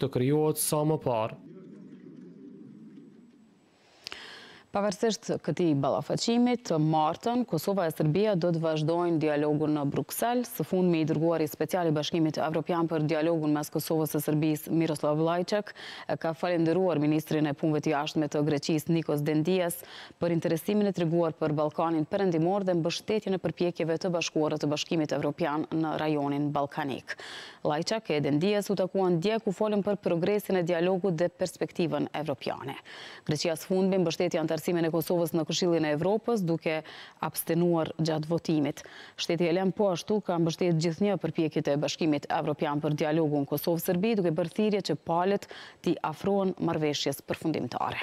të krijohet sa më parë. Pavarësisht këtij ballafaqimi, të martën, Kosova e Serbia do të vazhdojnë dialogun në Bruksel. Së fundmi i dërguari special i Bashkimit Evropian për dialogun mes Kosovës e Serbisë, Miroslav Lajçak, e ka falënderuar ministrin e Punëve të Jashtme të Greqisë, Nikos Dendias, për interesimin e treguar për Ballkanin Perëndimor dhe mbështetjen e përpjekjeve të bashkuara të Bashkimit Evropian në rajonin ballkanik. Lajçak e Dendias u takuan dje ku folën për progresin e dialogut dhe perspektivën evropiane. Greqia së fundmi mbështeti anëtarësimin e Kosovës në Këshillin e Evropës duke abstenuar gjatë votimit. Shteti helen po ashtu ka mbështetë gjithnjë përpjekjet e Bashkimit Evropian për dialogun Kosovë-Serbi duke bërë thirrje që palët t'i afrohen marrëveshjes përfundimtare.